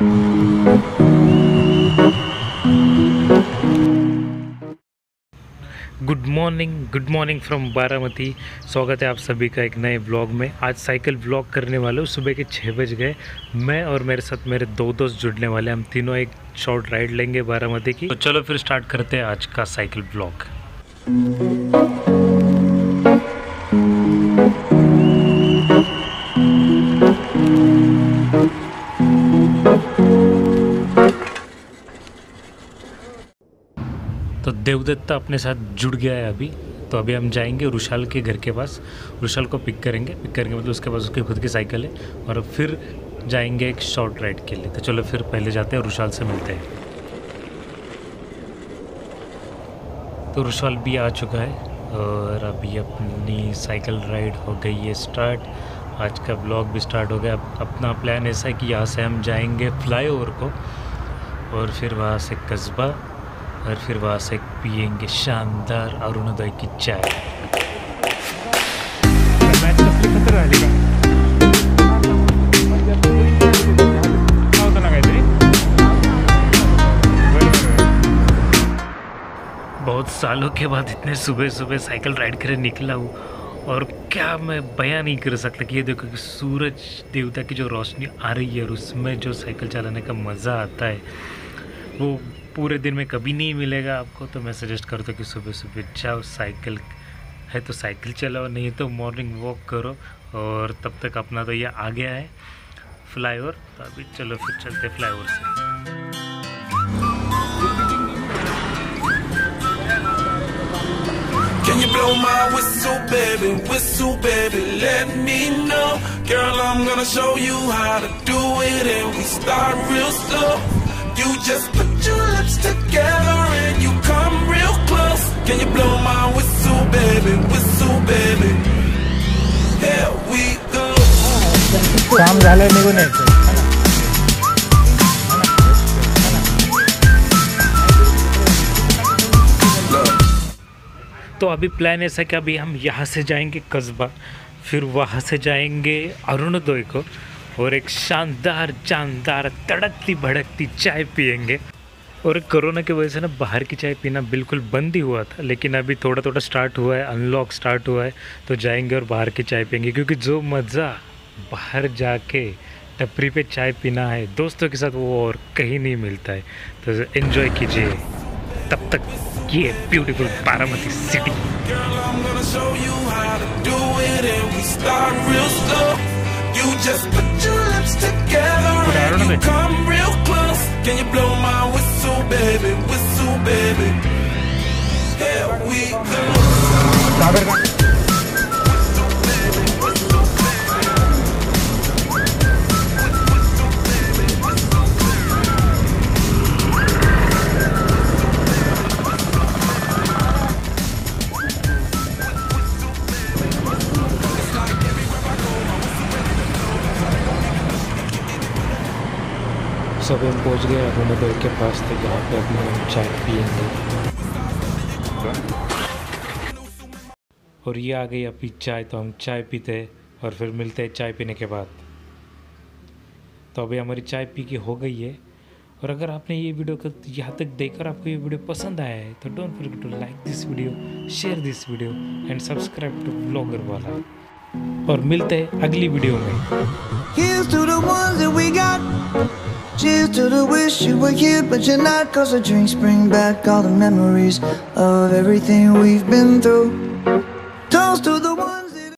Good morning good morning from Baramati. स्वागत है आप सभी का एक नए ब्लॉग में। आज साइकिल ब्लॉग करने वाले हूँ। सुबह के छः बज गए। मैं और मेरे साथ मेरे दो दोस्त जुड़ने वाले हम तीनों एक शॉर्ट राइड लेंगे बारामती की। तो चलो फिर स्टार्ट करते हैं आज का साइकिल ब्लॉग तो देवदत्ता अपने साथ जुड़ गया है अभी। तो अभी हम जाएँगे रुशाल के घर के पास। रुशाल को पिक करेंगे। पिक करेंगे मतलब उसके पास उसकी खुद की साइकिल है और फिर जाएँगे एक शॉर्ट राइड के लिए। तो चलो फिर पहले जाते हैं रुशाल से मिलते हैं। तो रुशाल भी आ चुका है और अभी अपनी साइकिल राइड हो गई है स्टार्ट आज का ब्लॉग भी स्टार्ट हो गया। अपना प्लान ऐसा है कि यहाँ से हम जाएँगे फ्लाईओवर को और फिर वहाँ से कस्बा। और फिर वहाँ से पियेंगे शानदार अरुणोदय की चाय। बहुत सालों के बाद इतने सुबह सुबह साइकिल राइड करे निकला हूँ और क्या मैं बयान नहीं कर सकता कि ये देखो कि सूरज देवता की जो रोशनी आ रही है और उसमें जो साइकिल चलाने का मज़ा आता है, वो पूरे दिन में कभी नहीं मिलेगा आपको तो मैं सजेस्ट करता हूँ कि सुबह सुबह जाओ साइकिल है तो साइकिल चलाओ नहीं तो मॉर्निंग वॉक करो और तब तक अपना तो ये आ गया है फ्लाईओवर तो अभी चलो फिर चलते फ्लाईओवर से Can you blow my whistle, baby? Whistle, baby, let me know. Girl, I'm gonna show you how to do it, and we start real slow. You just put your lips together and you come real close. Can you blow my whistle, baby? Whistle, baby. Here we go. काम झालं निघून यायचं तो अभी plan ऐसा कि अभी हम यहाँ से जाएँगे कस्बा फिर वहाँ से जाएँगे अरुणोदय को और एक शानदार जानदार तड़कती भड़कती चाय पियेंगे और कोरोना की वजह से ना बाहर की चाय पीना बिल्कुल बंद ही हुआ था, लेकिन अभी थोड़ा थोड़ा स्टार्ट हुआ है अनलॉक स्टार्ट हुआ है तो जाएँगे और बाहर की चाय पियेंगे, क्योंकि जो मज़ा बाहर जाके टपरी पे चाय पीना है, दोस्तों के साथ वो और कहीं नहीं मिलता है। तो एंजॉय कीजिए। तब तक ये ब्यूटीफुल बारामती सिटी go. सब हम पहुँच गए अपने अरुणोदय के पास थे जहाँ पे अपने चाय पियेंगे और ये आ गई अभी चाय तो हम चाय पीते और फिर मिलते हैं चाय पीने के बाद तो अभी हमारी चाय पी के हो गई है और अगर आपने ये वीडियो को यहाँ तक देखकर आपको ये वीडियो पसंद आया है तो don't forget to like this video share this video and subscribe to blogger वाला और मिलते हैं अगली वीडियो में Here's to the ones that we got. Cheers to the wish you were here, but you're not. Cause the drinks bring back all the memories of everything we've been through.